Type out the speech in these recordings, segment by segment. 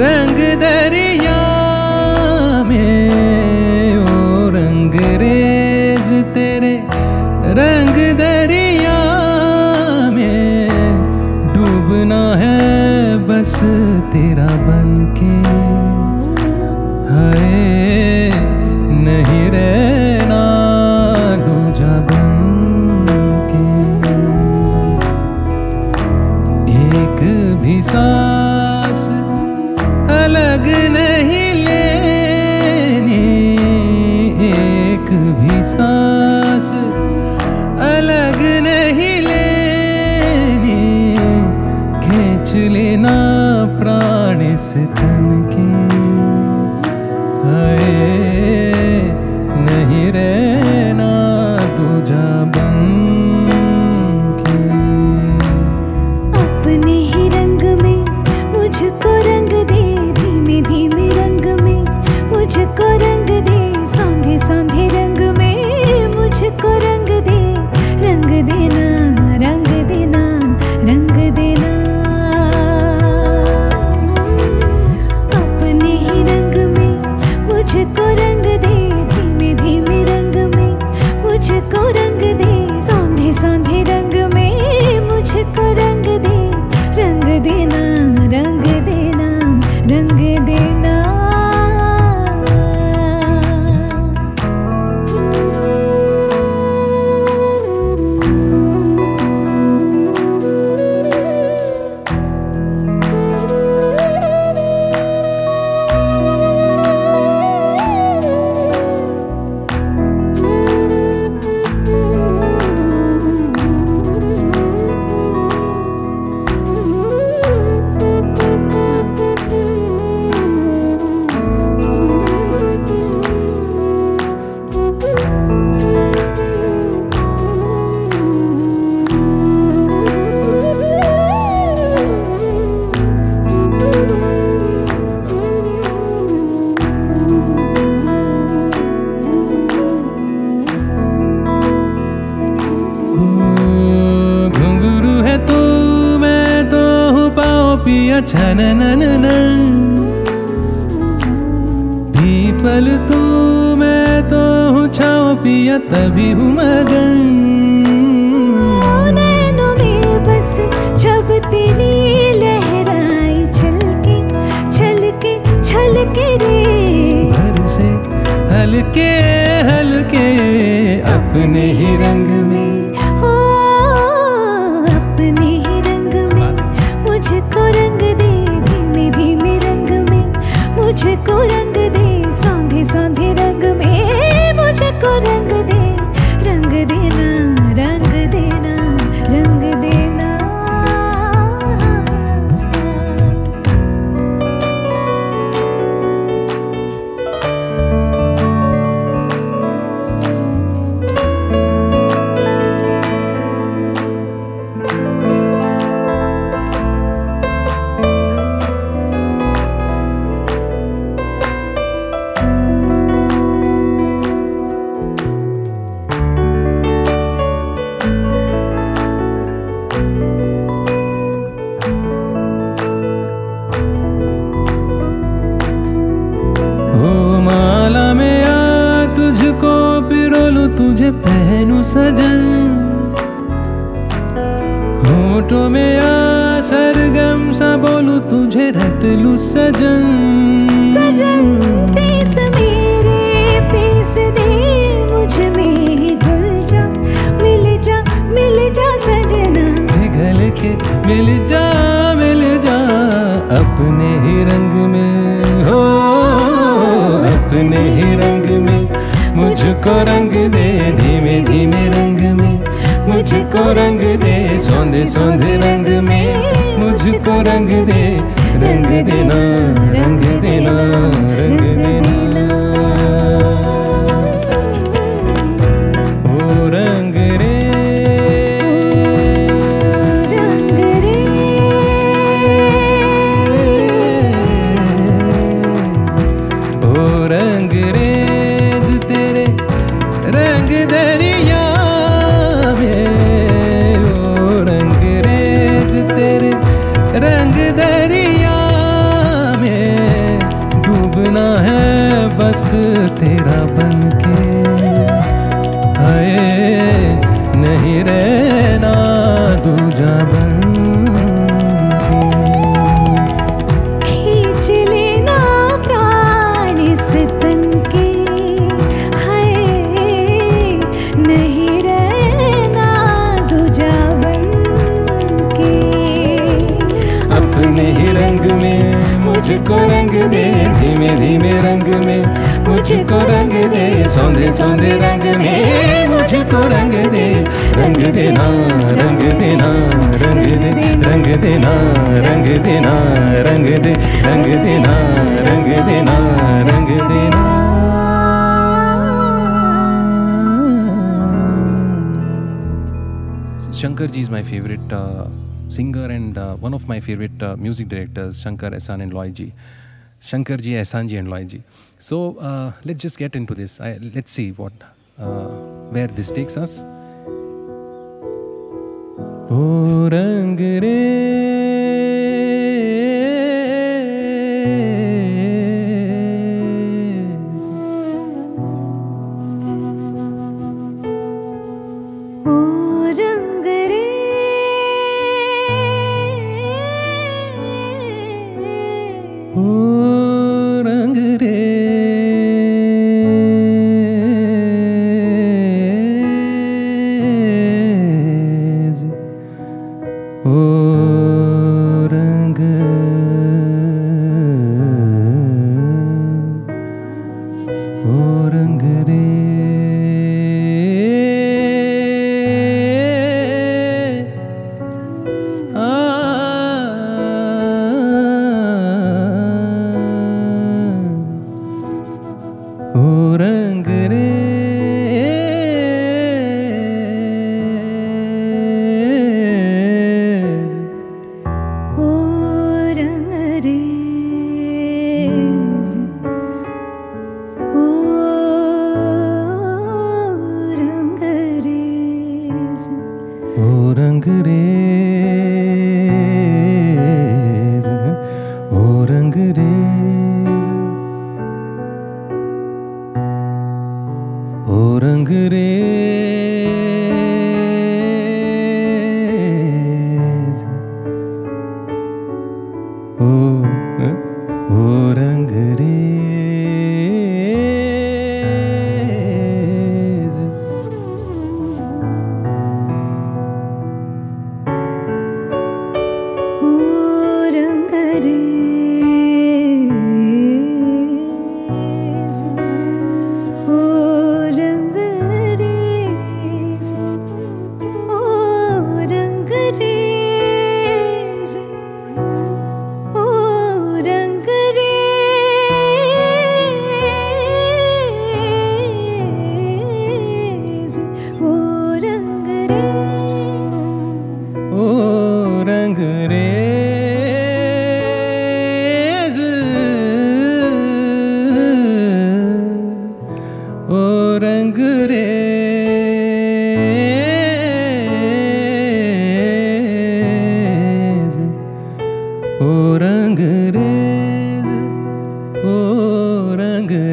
रंग दरिया में, ओ रंग रेज तेरे रंग दरिया में, डूबना है बस तेरा बन के हाय, नहीं रहना दूजा बन के एक भी सा सा बोलू तुझे रट लू सजन। सजन दे मुझे मिल जा मिल जा के मिल जा मिल जा अपने ही रंग में हो। अपने ही रंग में मुझको रंग दे धीमे धीमे रंग में। मुझको रंग दे सौंधे सौंधे रंग में। मुझको रंग दे रंग देना रंग देना रंग देना। धीमे धीमे रंग में, मुझको रंग दे सौंधे सौंधे रंग में, मुझको रंग दे, रंग देना रंग देना, रंग दे, रंग देना रंग देना, रंग दे, रंग देना रंग देना रंग देना। Shankar ji is my favourite singer and one of my favourite music directors Shankar Ehsan and Loy ji Shankar ji, Ehsan ji and Loy ji. So uh, let's just get into this. I, let's see what uh, where this takes us. ओ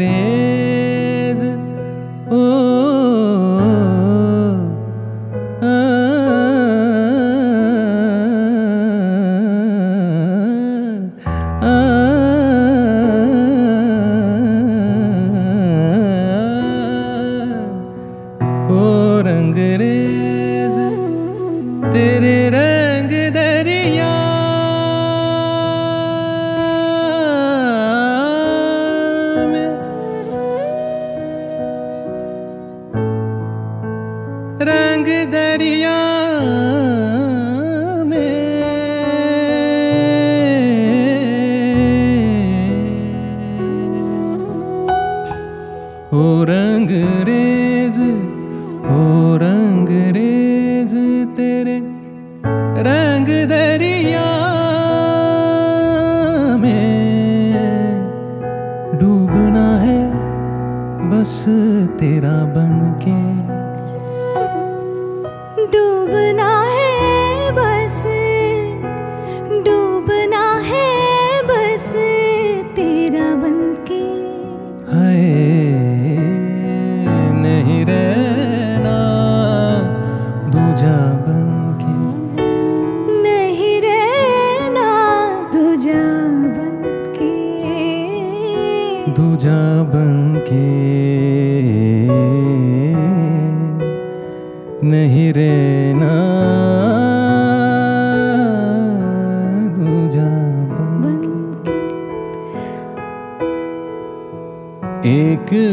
रंग रंग दरिया में डूबना है बस तेरा बन के।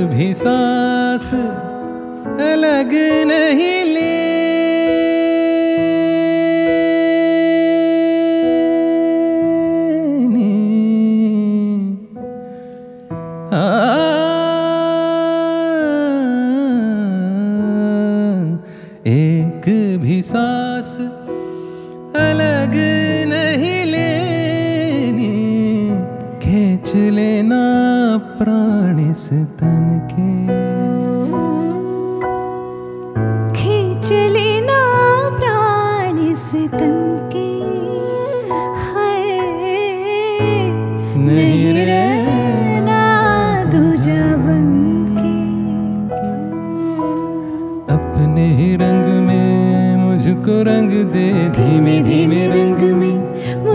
भी सांस अलग नहीं लेनी खींच लेना प्राण इस तन के।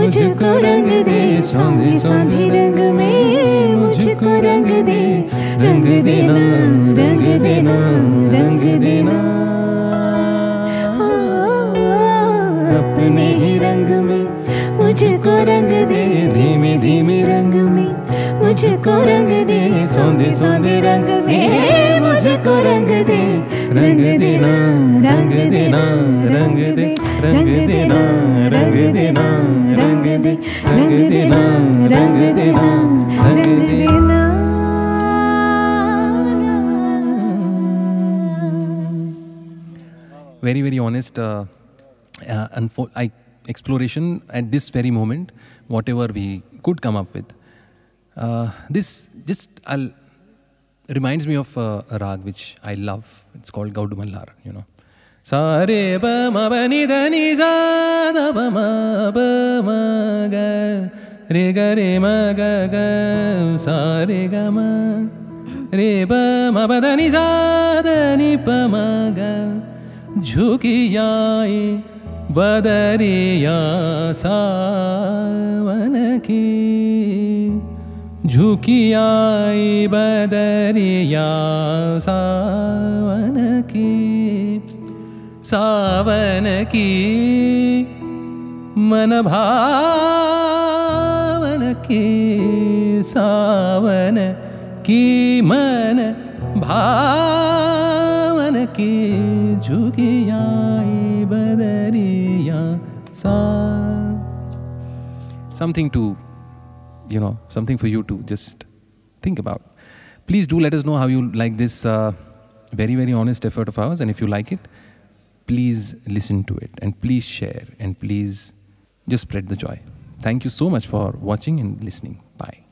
मुझको रंग दे, सौंधी सौंधी रंग में मुझको रंग दे, रंग देना रंग देना रंग देना। अपने ही रंग में मुझको रंग दे, धीमे धीमे रंग में मुझको रंग दे, सोंदे सोंदे रंग मेरे मुझको रंग दे, रंग देना रंग देना, रंग दे, रंग देना रंग देना, रंग दे, रंग देना रंग देना रंग देना। Very very honest I exploration at this very moment whatever we could come up with uh, this just I'll, reminds me of uh, a rag which I love. It's called Gaudumallar you know. Sa re ba ma ba ni da ni sa da ba ma ba ma ga re ga re ma ga ga sa re ga ma re ba ma ba da ni sa da ni pa ma ga झुकी आई बदरिया की झुकी आई बदरिया सावन की सावन की मन भावन की, सावन की मन भावन की, झुकी आई बदरिया सा। Something to you know something for you to just think about. Please do let us know how you like this uh, very very honest effort of ours. And if you like it please listen to it and please share and please just spread the joy. Thank you so much for watching and listening. Bye